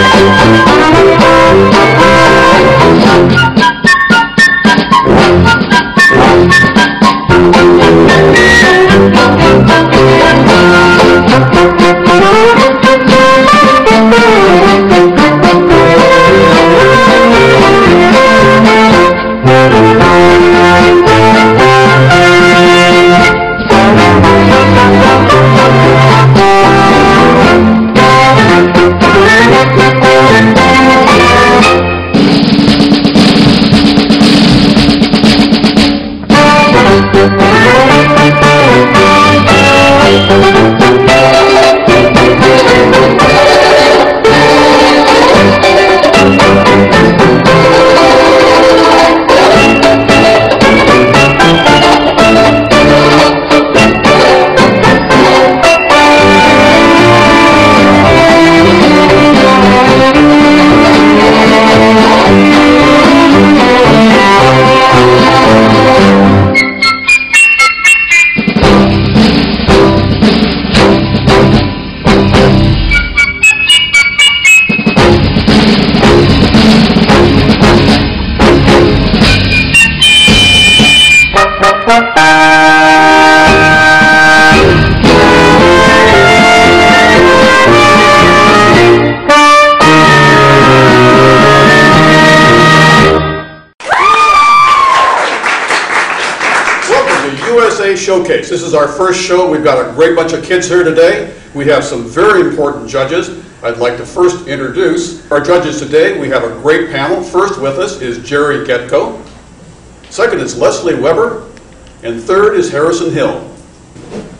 Welcome Showcase. This is our first show. We've got a great bunch of kids here today. We have some very important judges. I'd like to first introduce our judges today. We have a great panel. First with us is Jerry Getko. Second is Leslie Weber. And third is Harrison Hill.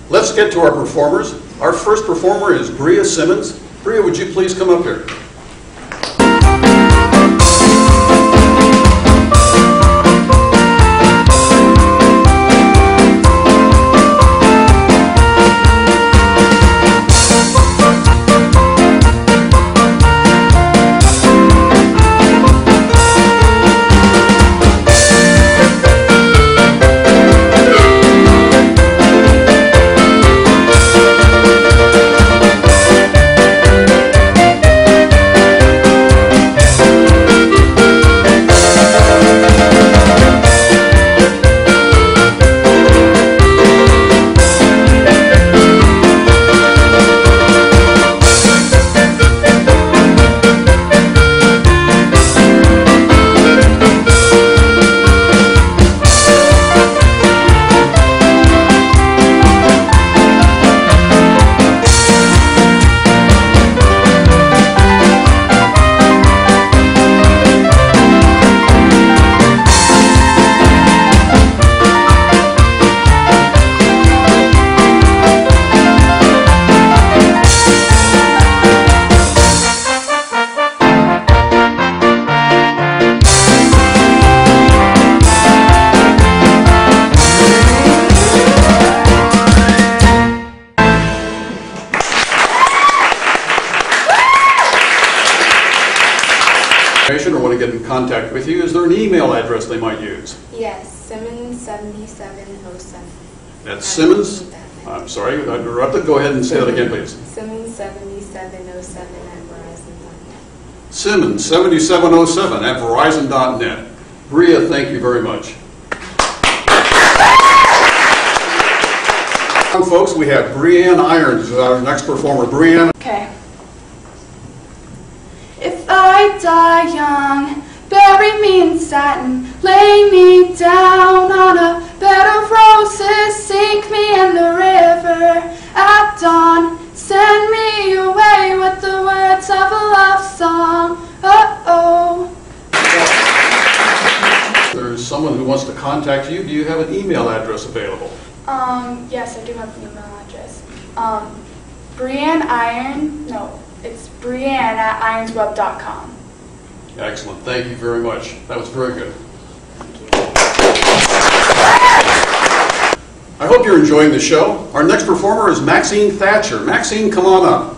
Let's get to our performers. Our first performer is Bria Simmons. Bria, would you please come up here? Seventy-seven seven. That's Simmons, I'm sorry, I interrupted, go ahead and say that again, please. Simmons seventy-seven oh seven at Verizon.net. Simmons, 7707 at verizon.net. Bria, thank you very much. Now, Folks, we have Brianne Irons, as our next performer. Brianne, Okay. If I die young, bury me in satin, lay me down on a bed of roses, sink me in the river at dawn, send me away with the words of a love song. Oh oh. There's someone who wants to contact you. Do you have an email address available? Um, yes, I do have an email address. Um, Brianne Iron, no, it's Brienne at ironsweb.com. Excellent. Thank you very much. That was very good. I hope you're enjoying the show. Our next performer is Maxine Thatcher. Maxine, come on up.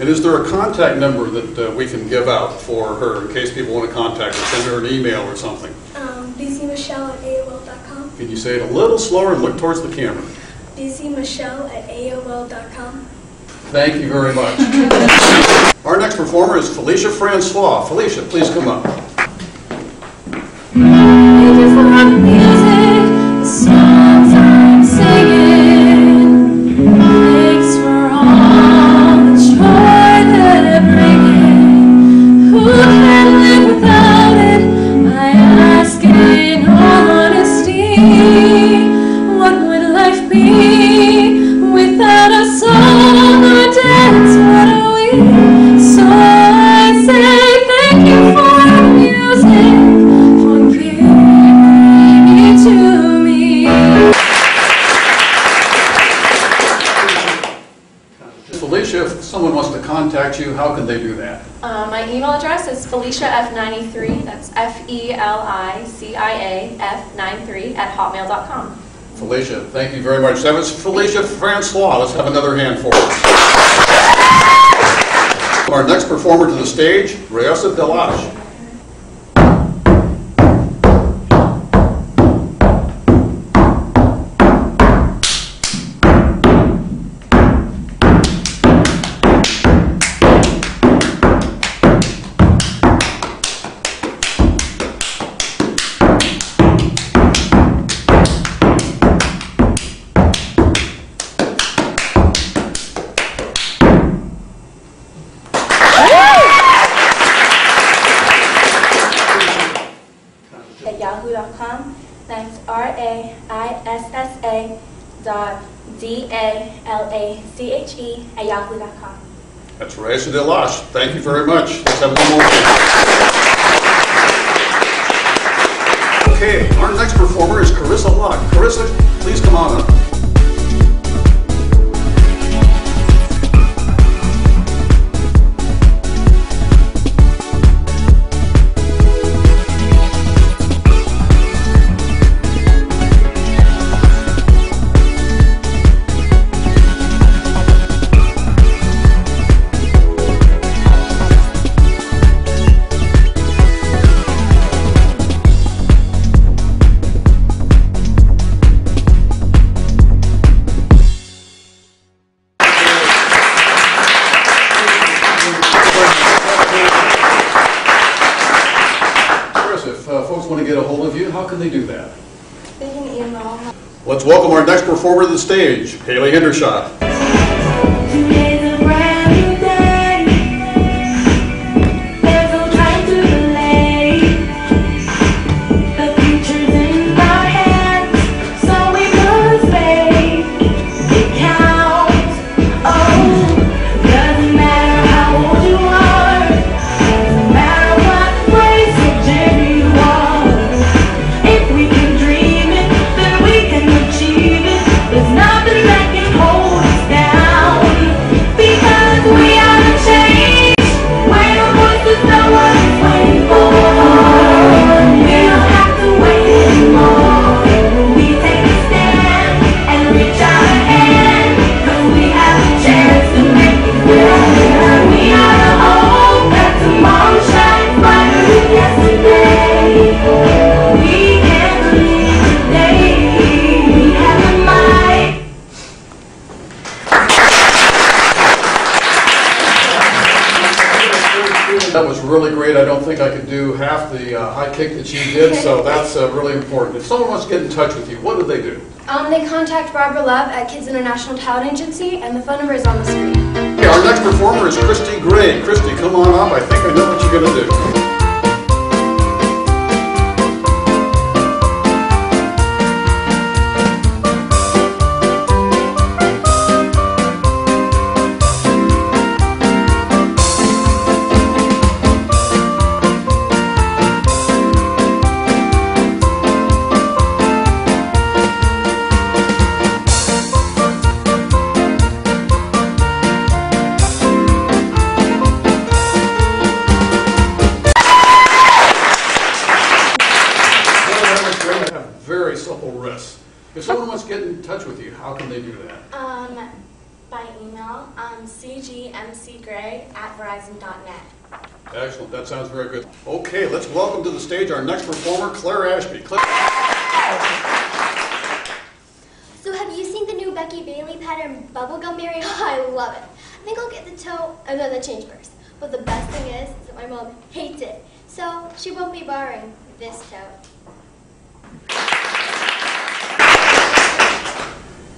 And is there a contact number that uh, we can give out for her in case people want to contact her, send her an email or something? Um, busymichelle at AOL.com. Can you say it a little slower and look towards the camera? busymichelle at AOL.com. Thank you very much. Our next performer is Felicia Francois. Felicia, please come up. Thank you for all the you, how can they do that? Uh, my email address is FeliciaF93, that's E F-E-L-I-C-I-A F93 at hotmail.com. Felicia, thank you very much. That was Felicia Francois. Let's have another hand for her. Our next performer to the stage, Reyesa Dalache. D-A-L-A-C-H-E at yahoo.com. That's Reyesa Dalache. Thank you very much. Let's have one more. Okay, our next performer is Carissa Locke. Carissa, please come on up. Hold of you, how can they do that? They can email. Let's welcome our next performer to the stage, Haley Hendershot. Really great. I don't think I could do half the uh, high kick that you did, so that's uh, really important. If someone wants to get in touch with you, what do they do? Um, they contact Barbara Love at Kids International Talent Agency, and the phone number is on the screen. Okay, our next performer is Christy Gray. Christy, come on up. I think I know what you're going to do. Cgmcgray at verizon.net. Excellent, that sounds very good. Okay, let's welcome to the stage our next performer, Claire Ashby. Claire, So have you seen the new Becky Bailey pattern bubblegum berry? I love it. I think I'll get the toe and then the change first. But the best thing is that my mom hates it. So she won't be borrowing this tote.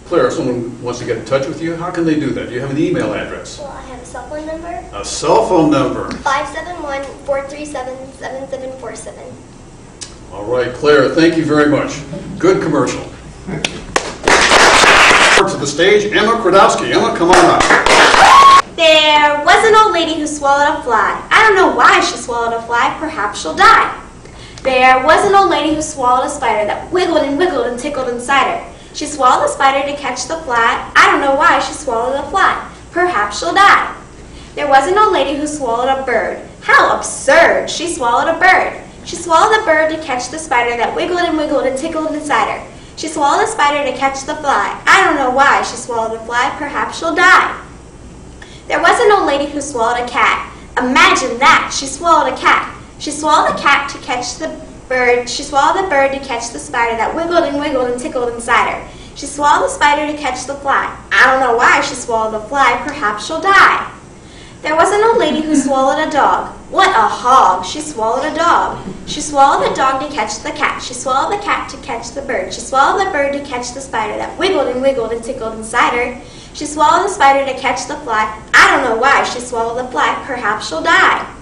Claire, if someone wants to get in touch with you, how can they do that? Do you have an email address? Well, I have a cell phone number. A cell phone number? 571-437-7747. All right, Claire, thank you very much. Good commercial. To the stage, Emma Kradowski. Emma, come on up. There was an old lady who swallowed a fly. I don't know why she swallowed a fly. Perhaps she'll die. There was an old lady who swallowed a spider that wiggled and wiggled and tickled inside her. She swallowed the spider to catch the fly. I don't know why she swallowed the fly. Perhaps she'll die. There was an old lady who swallowed a bird. How absurd! She swallowed a bird. She swallowed the bird to catch the spider that wiggled and wiggled and tickled inside her. She swallowed the spider to catch the fly. I don't know why she swallowed the fly. Perhaps she'll die. There was an old lady who swallowed a cat. Imagine that! She swallowed a cat. She swallowed the cat to catch the bird. She swallowed the bird to catch the spider that wiggled and wiggled and tickled inside her. She swallowed the spider to catch the fly. I don't know why she swallowed the fly. Perhaps she'll die. There was an old lady who swallowed a dog. What a hog! She swallowed a dog. She swallowed the dog to catch the cat. She swallowed the cat to catch the bird. She swallowed the bird to catch the spider that wiggled and wiggled and tickled inside her. She swallowed the spider to catch the fly. I don't know why she swallowed the fly. Perhaps she'll die.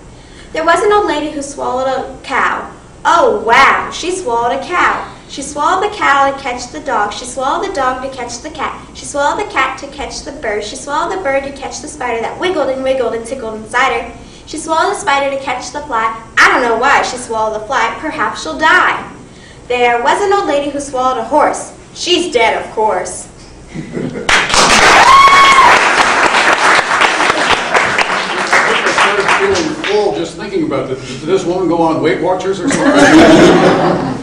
There was an old lady who swallowed a cow. Oh, wow! She swallowed a cow. She swallowed the cow to catch the dog. She swallowed the dog to catch the cat. She swallowed the cat to catch the bird. She swallowed the bird to catch the spider that wiggled and wiggled and tickled inside her. She swallowed the spider to catch the fly. I don't know why she swallowed the fly. Perhaps she'll die. There was an old lady who swallowed a horse. She's dead, of course. about this. Did this woman go on Weight Watchers or something?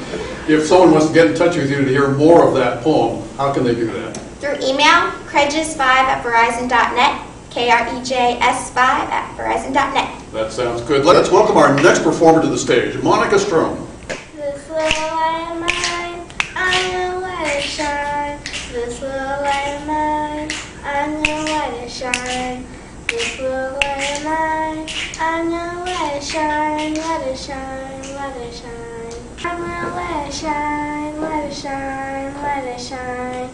If someone wants to get in touch with you to hear more of that poem, how can they do that? Through email, krejs5 at verizon.net, K-R-E-J-S 5 at verizon.net. That sounds good. Let's welcome our next performer to the stage, Monica Strom. This little light of mine, I know where to shine. This little light of mine, I know where to shine. This little light mine, I know where to shine, where to shine, where to shine. I know where to shine, where to shine, where to shine.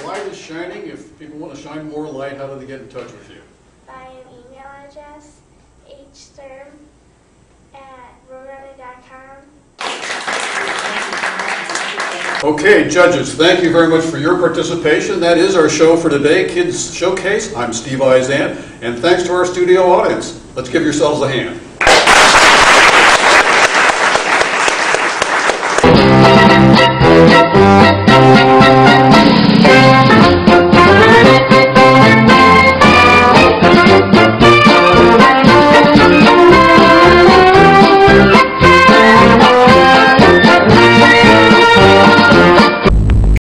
The light is shining. If people want to shine more light, how do they get in touch with you? By an email address, hterm at roadrunner.com. Okay, judges, thank you very much for your participation. That is our show for today, Kids Showcase. I'm Steve Izan, and thanks to our studio audience. Let's give yourselves a hand.